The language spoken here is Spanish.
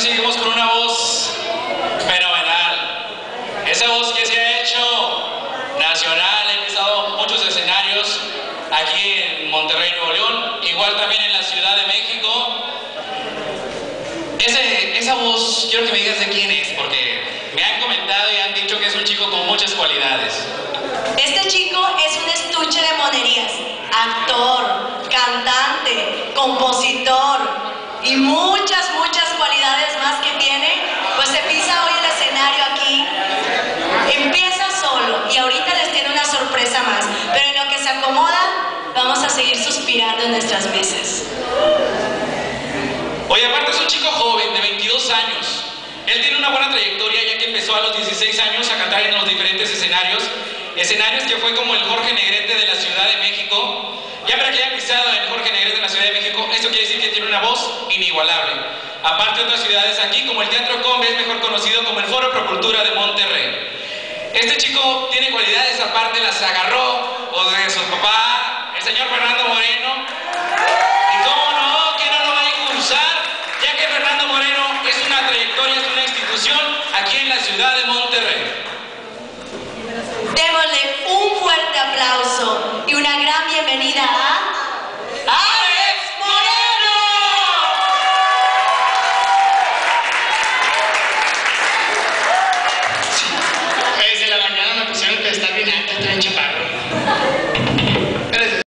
seguimos con una voz fenomenal. Esa voz que se ha hecho nacional, he pisado muchos escenarios aquí en Monterrey, Nuevo León, igual también en la Ciudad de México. Ese, esa voz, quiero que me digas de quién es, porque me han comentado y han dicho que es un chico con muchas cualidades. Este chico es un estuche de monerías, actor, cantante, compositor y muchas, muchas cualidades más que tiene. Pues se pisa hoy el escenario aquí, empieza solo y ahorita les tiene una sorpresa más. Pero en lo que se acomoda, vamos a seguir suspirando en nuestras mesas. Oye, aparte es un chico joven de 22 años. Él tiene una buena trayectoria ya que empezó a los 16 años a cantar en los diferentes escenarios. Escenarios que fue como el Jorge Negrete de la Ciudad de México. Ya para que haya pisado el Jorge Negrete de la Ciudad de México, esto quiere decir que tiene una voz inigualable. Aparte otras ciudades aquí, como el Teatro Combe, es mejor conocido como el Foro Procultura de Monterrey. Este chico tiene cualidades, aparte las agarró o de su papá, el señor Fernando ciudad de Monterrey.